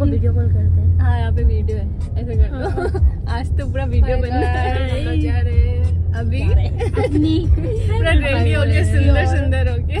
Video call करते हैं। हाँ यहाँ पे वीडियो है। ऐसे कर लो। आज तो पूरा वीडियो बन रहा है। अभी अपनी। पूरा रेडी हो गया सुंदर सुंदर हो गया।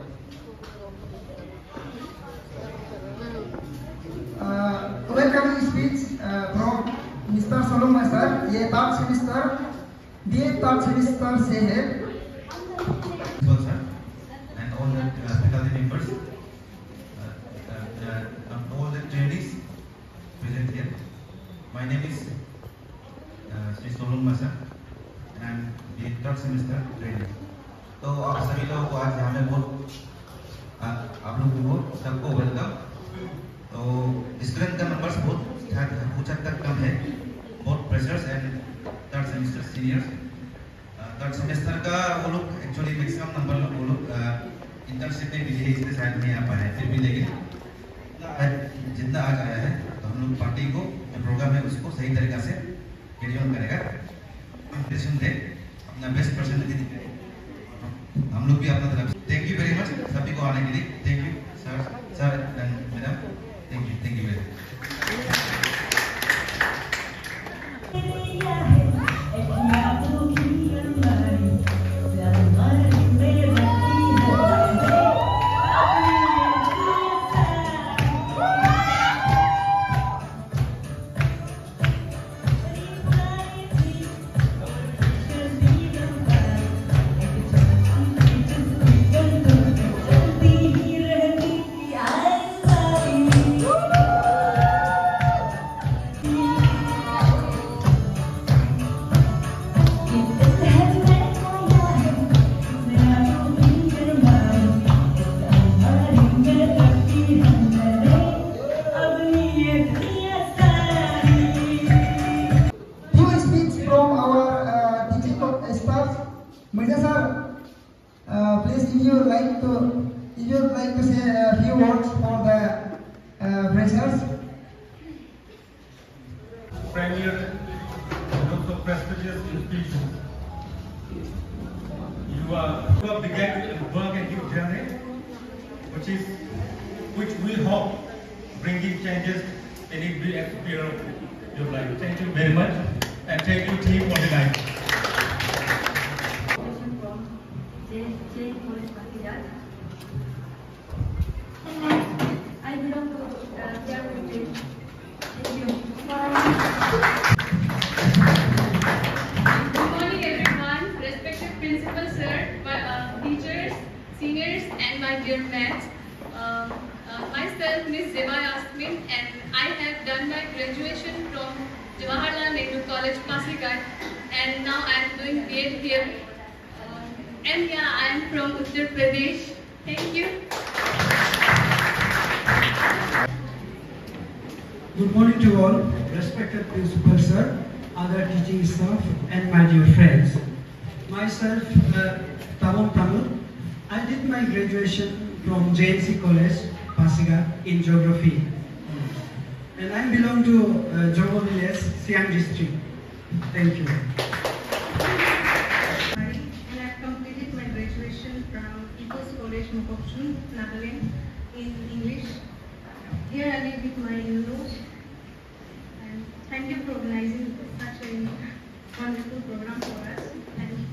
फ्रॉम मिस्टर सोलोम सर ये third semester B A third semester से है uh, faculty members, uh, uh, uh, and all the trainees present here. My name is uh, Sri Solon Masa, and I'm the third. तो आप सभी लोगों को आज यहाँ में बहुत आप लोगों को सबको वेलकम तो स्टूडेंट का नंबर्स बहुत तक कम है। बहुत freshers and third semester seniors third semester का वो लोग एक्चुअली मैक्सिमम नंबर लोग, वो लोग इंटर्नशिप में है इसलिए शायद नहीं आ पाए फिर भी लेकिन आज जितना आज आया है तो हम लोग पार्टी को, जो प्रोग्राम है उसको सही तरीका से कैरी ऑन करेगा। दे अपना बेस्ट दिखाए हम लोग भी अपना तरफ़ थैंक यू वेरी मच सभी को आने के लिए। Thank you sir sir and madam thank you thank you very much premier and also prestigious institutions. You are you have begun a work and new journey, which is which will hope bringing changes in every aspect of your life. Thank you very much, and thank you team for the night. Here. Um, and yeah, I am from Uttar Pradesh. Thank you. Good morning to all, respected principal sir, other teaching staff, and my dear friends. Myself, uh, Tamam Tamil. I did my graduation from JNC College, Pasighat, in geography. And I belong to uh, Jogo village, Siang district. Thank you. Mokokchung, Nagaland, in English. Here I live with my in-laws. And thank you for organizing such a wonderful program for us. And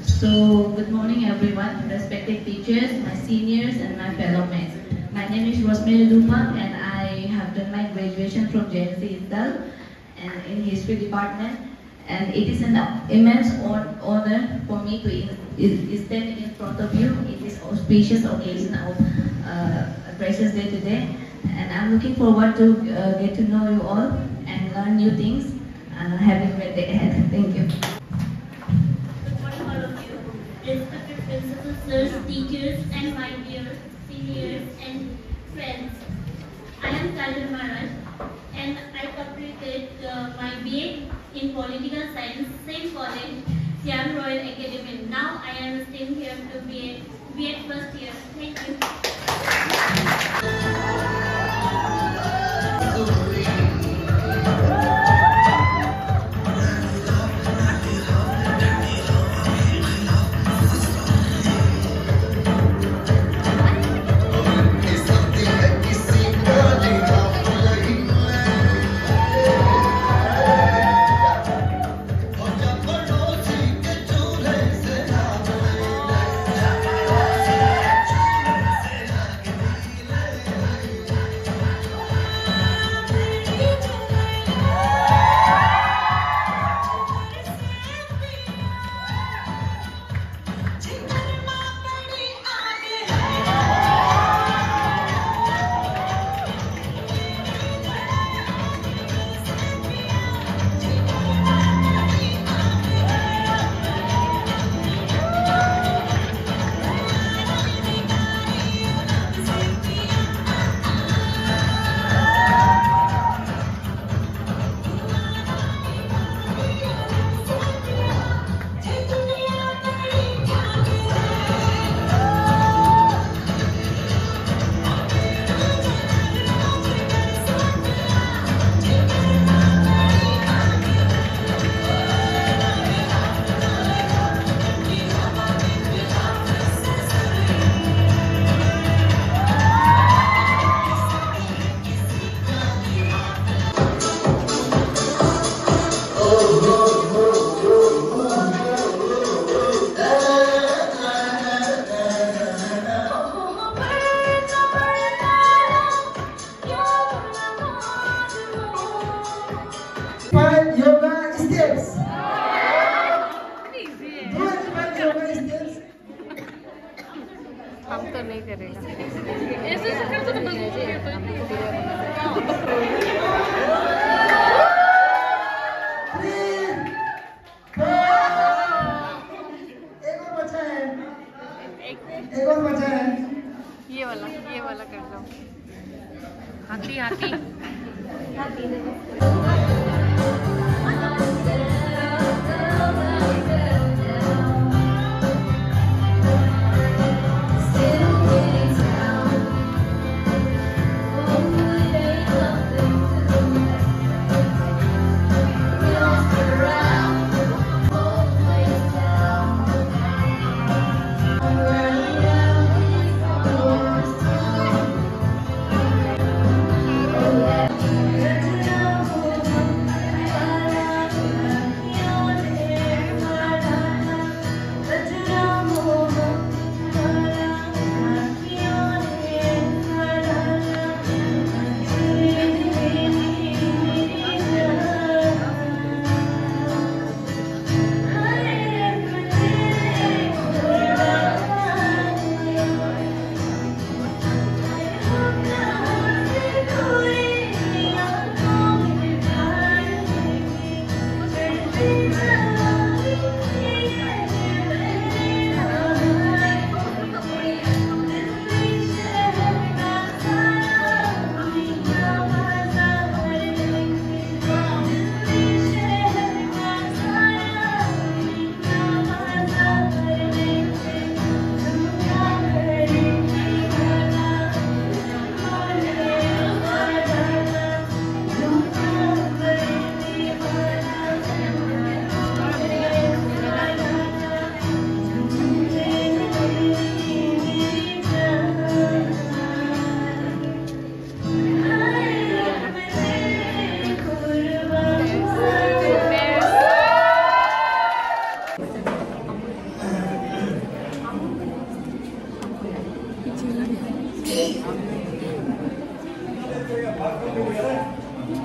So, good morning everyone, respected teachers, my seniors and my fellow mates. My name is Rosemary Dupa and I have done my graduation from JNC Indal and in history department And it is an immense honor for me to stand in front of you in this auspicious occasion of uh, Precious Day today. And I'm looking forward to uh, get to know you all and learn new things. Uh, have a great day ahead. Thank you. Good morning, all of you. Respected teachers, and my dear seniors and friends. I am Kajal Maharaj, and completed uh, my BA in Political Science, same college, Siang Royal Academy. Now I am staying here to be a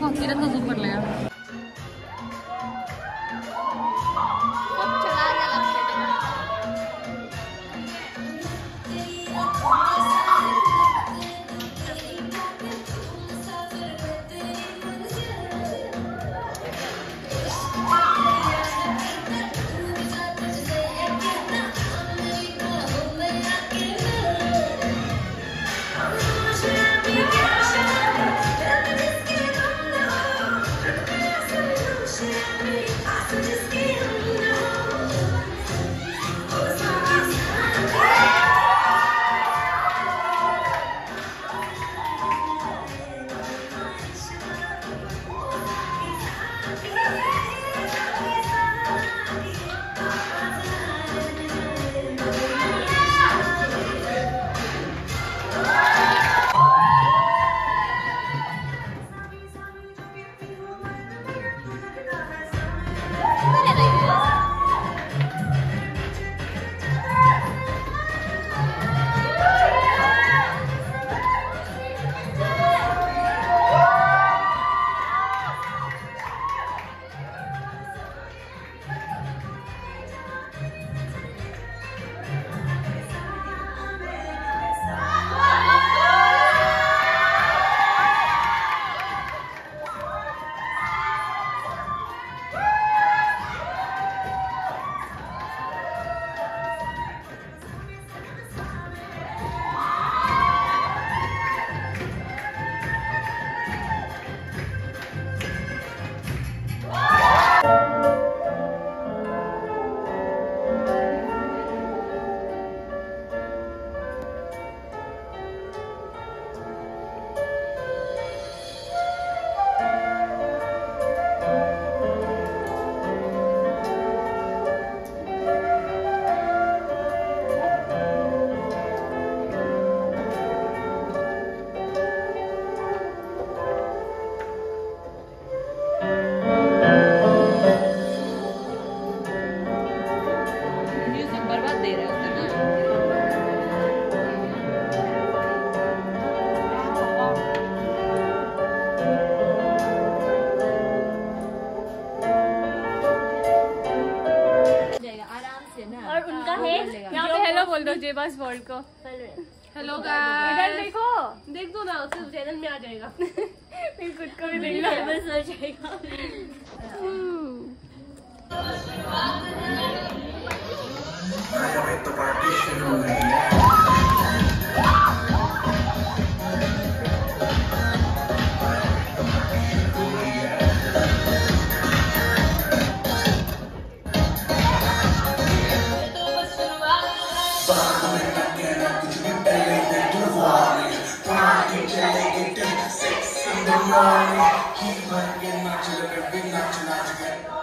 हाँ, किरण का zoom कर बस world को hello इधर देखो। देख दो ना उसे चैनल में आ जाएगा। फिर खुद को भी देखना। फ़ेमस हो जाएगा। तो पार्टी शुरू हो। गई out to the big, not to